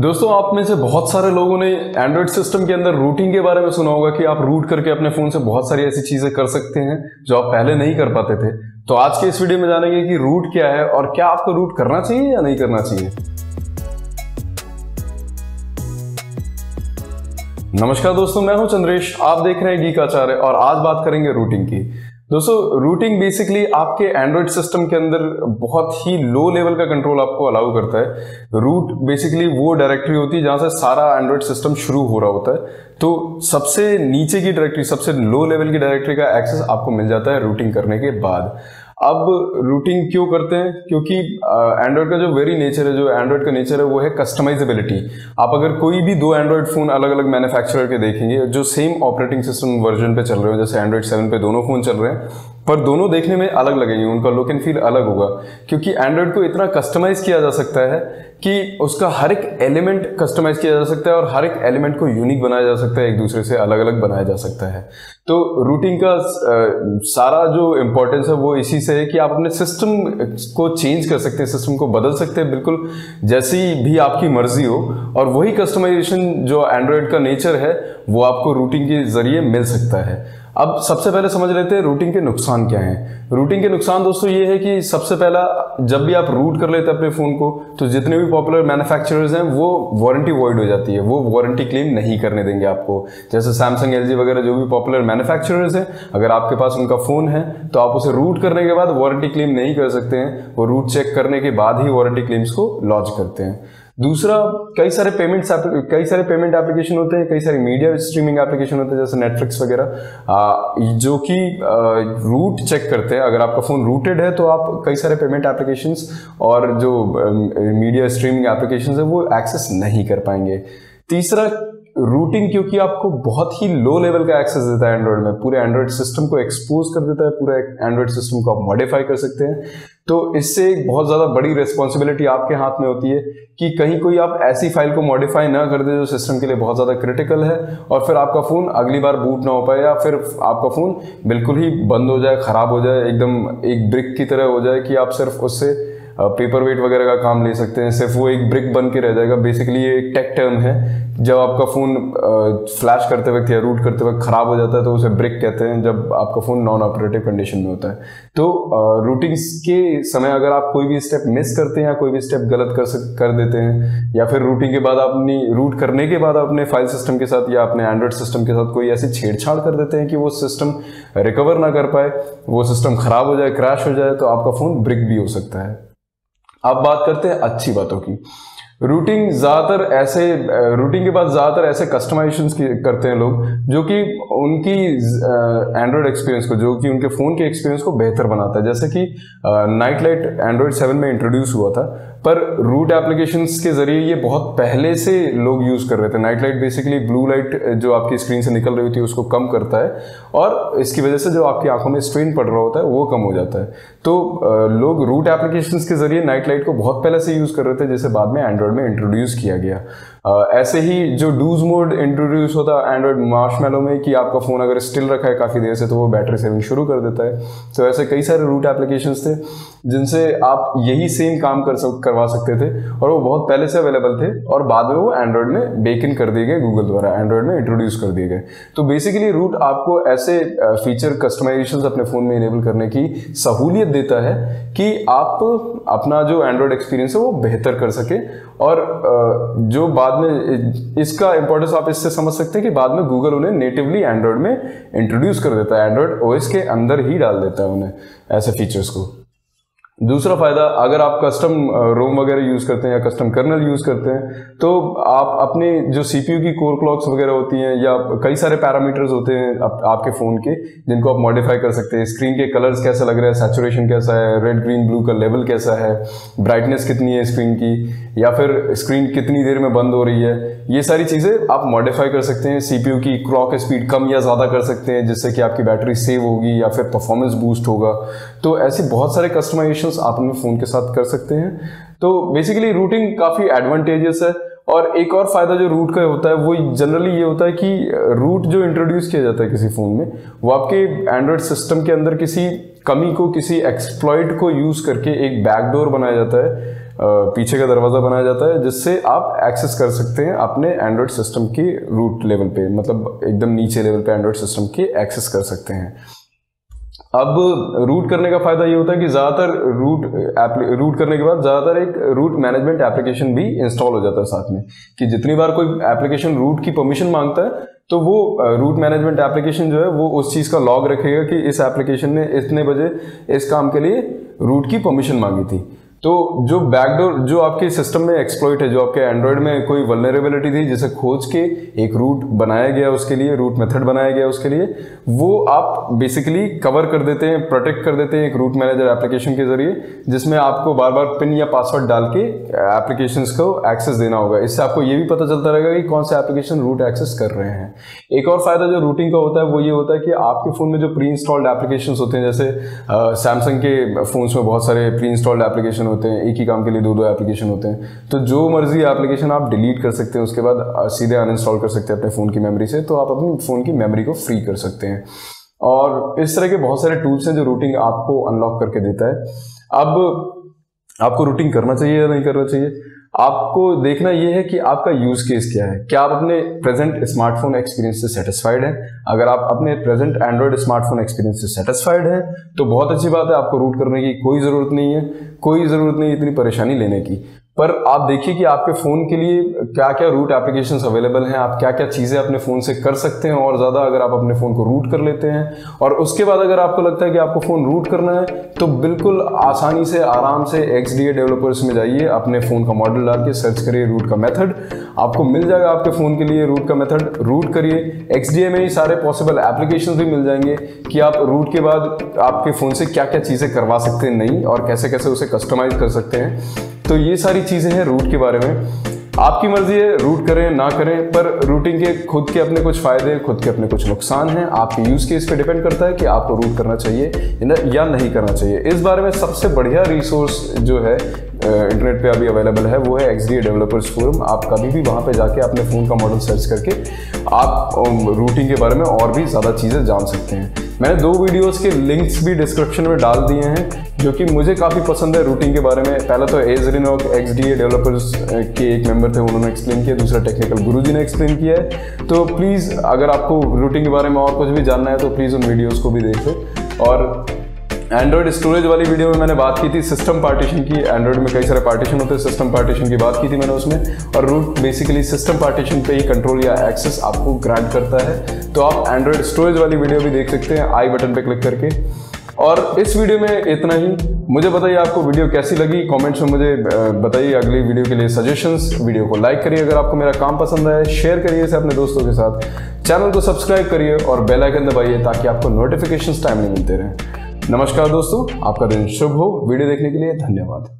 दोस्तों, आप में से बहुत सारे लोगों ने एंड्रॉयड सिस्टम के अंदर रूटिंग के बारे में सुना होगा कि आप रूट करके अपने फ़ोन से बहुत सारी ऐसी चीज़ें कर सकते हैं जो आप पहले नहीं कर पाते थे। तो आज के इस वीडियो में जानेंगे कि रूट क्या है और क्या आपको रूट करना चाहिए या नहीं करना चाहिए। नमस्कार दोस्तों, मैं हूँ चंद्रेश, आप देख रहे हैं गीकाचार्य और आज बात करेंगे रूटिंग की। दोस्तों रूटिंग बेसिकली आपके एंड्रॉयड सिस्टम के अंदर बहुत ही लो लेवल का कंट्रोल आपको अलाउ करता है। रूट बेसिकली वो डायरेक्टरी होती है जहाँ से सारा एंड्रॉयड सिस्टम शुरू हो रहा होता है। तो सबसे नीचे की डायरेक्टरी सबसे लो लेवल की डायरेक्टरी का एक्सेस आपको मिल जाता है रूटिंग करने के बाद। अब रूटिंग क्यों करते हैं? क्योंकि एंड्रॉयड का जो वेरी नेचर है, जो एंड्रॉयड का नेचर है, वो है कस्टमाइजेबिलिटी आप अगर कोई भी दो एंड्रॉयड फ़ोन अलग अलग मैन्युफैक्चरर के देखेंगे, जो सेम ऑपरेटिंग सिस्टम वर्जन पे चल रहे हो, जैसे एंड्रॉयड सेवन पे दोनों फ़ोन चल रहे हैं पर दोनों देखने में अलग लगेंगे, उनका लुक एंड फील अलग होगा। क्योंकि एंड्रॉयड को इतना कस्टमाइज किया जा सकता है कि उसका हर एक एलिमेंट कस्टमाइज किया जा सकता है और हर एक एलिमेंट को यूनिक बनाया जा सकता है, एक दूसरे से अलग अलग बनाया जा सकता है। तो रूटिंग का सारा जो इंपॉर्टेंस है वो इसी से है कि आप अपने सिस्टम को चेंज कर सकते हैं सिस्टम को बदल सकते हैं, बिल्कुल जैसी भी आपकी मर्ज़ी हो। और वही कस्टमाइजेशन जो एंड्रॉयड का नेचर है, वो आपको रूटिंग के ज़रिए मिल सकता है। अब सबसे पहले समझ लेते हैं रूटिंग के नुकसान क्या हैं। रूटिंग के नुकसान दोस्तों ये है कि सबसे पहला, जब भी आप रूट कर लेते हैं अपने फ़ोन को तो जितने भी पॉपुलर मैन्युफैक्चरर्स हैं, वो वारंटी वॉइड हो जाती है। वो वारंटी क्लेम नहीं करने देंगे आपको। जैसे सैमसंग एलजी वगैरह जो भी पॉपुलर मैन्युफैक्चरर्स हैं, अगर आपके पास उनका फ़ोन है तो आप उसे रूट करने के बाद वारंटी क्लेम नहीं कर सकते हैं। वो रूट चेक करने के बाद ही वारंटी क्लेम्स को लॉन्च करते हैं। दूसरा, कई सारे पेमेंट कई सारे पेमेंट एप्लीकेशन होते हैं, कई सारे मीडिया स्ट्रीमिंग एप्लीकेशन होते हैं, जैसे नेटफ्लिक्स वगैरह। जो कि रूट चेक करते हैं। अगर आपका फ़ोन रूटेड है तो आप कई सारे पेमेंट एप्लीकेशन और जो मीडिया स्ट्रीमिंग एप्लीकेशन है, वो एक्सेस नहीं कर पाएँगे। तीसरा रूटिंग क्योंकि आपको बहुत ही लो लेवल का एक्सेस देता है एंड्रॉयड में। पूरे एंड्रॉयड सिस्टम को एक्सपोज कर देता है, पूरे एंड्रॉयड सिस्टम को आप मॉडिफाई कर सकते हैं। तो इससे एक बहुत ज़्यादा बड़ी रिस्पॉन्सिबिलिटी आपके हाथ में होती है कि कहीं कोई आप ऐसी फ़ाइल को मॉडिफाई ना कर दे जो सिस्टम के लिए बहुत ज़्यादा क्रिटिकल है और फिर आपका फ़ोन अगली बार बूट ना हो पाए या फिर आपका फ़ोन बिल्कुल ही बंद हो जाए, ख़राब हो जाए, एकदम एक ब्रिक की तरह हो जाए कि आप सिर्फ़ उससे पेपर वेट वगैरह का काम ले सकते हैं। सिर्फ़ वो एक ब्रिक बन के रह जाएगा। बेसिकली ये एक टेक टर्म है। जब आपका फ़ोन फ्लैश करते वक्त या रूट करते वक्त ख़राब हो जाता है तो उसे ब्रिक कहते हैं, जब आपका फ़ोन नॉन ऑपरेटिव कंडीशन में होता है। तो रूटिंग्स के समय अगर आप कोई भी स्टेप मिस करते हैं या कोई भी स्टेप गलत कर कर देते हैं, या फिर रूटिंग के बाद अपनी रूट करने के बाद अपने फ़ाइल सिस्टम के साथ या अपने एंड्रॉयड सिस्टम के साथ कोई ऐसी छेड़छाड़ कर देते हैं कि वो सिस्टम रिकवर ना कर पाए, वो सिस्टम ख़राब हो जाए क्रैश हो जाए तो आपका फ़ोन ब्रिक भी हो सकता है। अब बात करते हैं अच्छी बातों की। रूटिंग ज़्यादातर ऐसे रूटिंग के बाद ज़्यादातर ऐसे कस्टमाइजेशन करते हैं लोग, जो कि उनकी एंड्रॉयड एक्सपीरियंस को, जो कि उनके फ़ोन के एक्सपीरियंस को बेहतर बनाता है। जैसे कि नाइट लाइट एंड्रॉयड सेवन में इंट्रोड्यूस हुआ था। पर रूट एप्लीकेशन के ज़रिए ये बहुत पहले से लोग यूज़ कर रहे थे। Night light basically blue light जो आपकी स्क्रीन से निकल रही होती है, उसको कम करता है। और इसकी वजह से जो आपकी आँखों में स्ट्रेन पड़ रहा होता है, वो कम हो जाता है। तो लोग रूट एप्लीकेशन के ज़रिए नाइट लाइट को बहुत पहले से यूज़ कर रहे थे, जैसे बाद में एंड्रॉयड में इंट्रोड्यूस किया गया। ऐसे ही जो डूज मोड इंट्रोड्यूस होता है एंड्रॉयड मार्श मेलो में कि आपका फ़ोन अगर स्टिल रखा है काफ़ी देर से तो वो बैटरी सेविंग शुरू कर देता है। तो ऐसे कई सारे रूट एप्लीकेशन थे, जिनसे आप यही सेम काम कर सक, करवा सकते थे और वो बहुत पहले से अवेलेबल थे और बाद में वो एंड्रॉयड में बेकिन कर दिए गए गूगल द्वारा एंड्रॉयड में इंट्रोड्यूस कर दिए गए। तो बेसिकली रूट आपको ऐसे फीचर कस्टमाइजेशन अपने फ़ोन में इनेबल करने की सहूलियत देता है कि आप अपना जो एंड्रॉयड एक्सपीरियंस है वो बेहतर कर सके और जो बाद में, इसका इंपॉर्टेंस आप इससे समझ सकते हैं कि बाद में गूगल उन्हें नेटिवली एंड्रॉयड में इंट्रोड्यूस कर देता है। एंड्रॉयड ओएस के अंदर ही डाल देता है उन्हें, ऐसे फीचर्स को। दूसरा फ़ायदा अगर आप कस्टम रोम वगैरह यूज़ करते हैं या कस्टम कर्नल यूज़ करते हैं तो आप अपने जो सीपीयू की कोर क्लॉक्स वगैरह होती हैं या कई सारे पैरामीटर्स होते हैं आप, आपके फ़ोन के जिनको आप मॉडिफाई कर सकते हैं। स्क्रीन के कलर्स कैसे लग रहे हैं सेचुरेशन कैसा है रेड ग्रीन ब्लू का लेवल कैसा है ब्राइटनेस कितनी है स्क्रीन की या फिर स्क्रीन कितनी देर में बंद हो रही है। ये सारी चीज़ें आप मॉडिफाई कर सकते हैं। सी की क्लॉक स्पीड कम या ज़्यादा कर सकते हैं जिससे कि आपकी बैटरी सेव होगी या फिर परफॉर्मेंस बूस्ट होगा। तो ऐसे बहुत सारे कस्टमाइजेशन आप अपने फ़ोन के साथ कर सकते हैं। तो बेसिकली रूटिंग काफ़ी एडवांटेजेस है और एक और फ़ायदा जो रूट का होता है, वो जनरली ये होता है कि रूट जो इंट्रोड्यूस किया जाता है किसी फ़ोन में, वो आपके एंड्रॉयड सिस्टम के अंदर किसी कमी को, किसी एक्सप्लॉइड को यूज़ करके एक बैकडोर बनाया जाता है पीछे का दरवाज़ा बनाया जाता है, जिससे आप एक्सेस कर सकते हैं अपने एंड्रॉयड सिस्टम के रूट लेवल पे मतलब एकदम नीचे लेवल पे एंड्रॉयड सिस्टम के एक्सेस कर सकते हैं। अब रूट करने का फ़ायदा ये होता है कि ज़्यादातर रूट रूट करने के बाद ज़्यादातर एक रूट मैनेजमेंट एप्लीकेशन भी इंस्टॉल हो जाता है साथ में। कि जितनी बार कोई एप्लीकेशन रूट की परमिशन माँगता है तो वो रूट मैनेजमेंट एप्लीकेशन जो है, वो उस चीज़ का लॉग रखेगा कि इस एप्लीकेशन ने इतने बजे इस काम के लिए रूट की परमिशन मांगी थी। तो जो बैकडोर जो आपके सिस्टम में एक्सप्लॉइट है, जो आपके एंड्रॉयड में कोई वलनरेबिलिटी थी, जिसे खोज के एक रूट बनाया गया उसके लिए रूट मेथड बनाया गया उसके लिए, वो आप बेसिकली कवर कर देते हैं प्रोटेक्ट कर देते हैं एक रूट मैनेजर एप्लीकेशन के ज़रिए, जिसमें आपको बार बार पिन या पासवर्ड डाल के एप्लीकेशन को एक्सेस देना होगा। इससे आपको ये भी पता चलता रहेगा कि कौन से एप्लीकेशन रूट एक्सेस कर रहे हैं। एक और फ़ायदा जो रूटिंग का होता है, वो ये होता है कि आपके फ़ोन में जो प्री इंस्टॉल्ड एप्लीकेशन होते हैं, जैसे सैमसंग के फ़ोन्स में बहुत सारे प्री इंस्टॉल्ड एप्लीकेशन होते हैं, एक ही काम के लिए दो दो एप्लीकेशन होते हैं। तो जो मर्ज़ी एप्लीकेशन आप डिलीट कर सकते हैं, उसके बाद सीधे अनइंस्टॉल कर सकते हैं अपने फ़ोन की मेमोरी से तो आप अपनी फ़ोन की मेमोरी को फ्री कर सकते हैं। और इस तरह के बहुत सारे टूल्स हैं जो रूटिंग आपको अनलॉक करके देता है। अब आपको रूटिंग करना चाहिए या नहीं करना चाहिए? आपको देखना यह है कि आपका यूज़ केस क्या है। क्या आप अपने प्रेजेंट स्मार्टफ़ोन एक्सपीरियंस से सेटिस्फाइड हैं? अगर आप अपने प्रेजेंट एंड्रॉयड स्मार्टफ़ोन एक्सपीरियंस से सेटिस्फाइड हैं तो बहुत अच्छी बात है आपको रूट करने की कोई ज़रूरत नहीं है। कोई ज़रूरत नहीं इतनी परेशानी लेने की। पर आप देखिए कि आपके फ़ोन के लिए क्या क्या रूट एप्लीकेशन अवेलेबल हैं, आप क्या क्या चीज़ें अपने फ़ोन से कर सकते हैं और ज़्यादा अगर आप अपने फ़ोन को रूट कर लेते हैं। और उसके बाद अगर आपको लगता है कि आपको फ़ोन रूट करना है तो बिल्कुल आसानी से, आराम से एक्स डी डेवलपर्स में जाइए, अपने फ़ोन का मॉडल डाल के सर्च करिए रूट का मेथड आपको मिल जाएगा आपके फ़ोन के लिए रूट का मेथड रूट करिए। XDA में ही सारे पॉसिबल एप्लीकेशन भी मिल जाएँगे कि आप रूट के बाद आपके फ़ोन से क्या क्या चीज़ें करवा सकते हैं नहीं और कैसे कैसे उसे कस्टमाइज कर सकते हैं। तो ये सारी चीज़ें हैं रूट के बारे में। आपकी मर्ज़ी है रूट करें, ना करें, पर रूटिंग के, खुद के अपने कुछ फ़ायदे, खुद के अपने कुछ नुकसान हैं। आपके यूज़ केस पे डिपेंड करता है कि आपको रूट करना चाहिए या नहीं करना चाहिए। इस बारे में सबसे बढ़िया रिसोर्स जो है इंटरनेट पे अभी अवेलेबल है, वो है एक्स डी डेवलपर्स फोरम आप कभी भी वहाँ पे जाके अपने फ़ोन का मॉडल सर्च करके आप रूटिंग के बारे में और भी ज़्यादा चीज़ें जान सकते हैं। मैंने दो वीडियोस के लिंक्स भी डिस्क्रिप्शन में डाल दिए हैं, जो कि मुझे काफ़ी पसंद है रूटिंग के बारे में। पहला तो एज रिनोक एक्स डी डेवलपर्स के एक मेंबर थे, उन्होंने एक्सप्लेन किया। दूसरा टेक्निकल गुरु जी ने एक्सप्लेन किया है। तो प्लीज़ अगर आपको रूटिंग के बारे में और कुछ भी जानना है तो प्लीज़ उन वीडियोज़ को भी देखें। और एंड्रॉइड स्टोरेज वाली वीडियो में मैंने बात की थी सिस्टम पार्टीशन की। एंड्रॉइड में कई सारे पार्टीशन होते हैं सिस्टम पार्टीशन की बात की थी मैंने उसमें। और रूट बेसिकली सिस्टम पार्टीशन पे ही कंट्रोल या एक्सेस आपको ग्रांट करता है। तो आप एंड्रॉइड स्टोरेज वाली वीडियो भी देख सकते हैं आई बटन पे क्लिक करके। और इस वीडियो में इतना ही। मुझे बताइए आपको वीडियो कैसी लगी? कमेंट्स में मुझे बताइए अगली वीडियो के लिए सजेशंस वीडियो को लाइक करिए अगर आपको मेरा काम पसंद आए शेयर करिए इसे अपने दोस्तों के साथ। चैनल को सब्सक्राइब करिए और बेल आइकन दबाइए ताकि आपको नोटिफिकेशन टाइमली मिलते रहें। नमस्कार दोस्तों आपका दिन शुभ हो। वीडियो देखने के लिए धन्यवाद।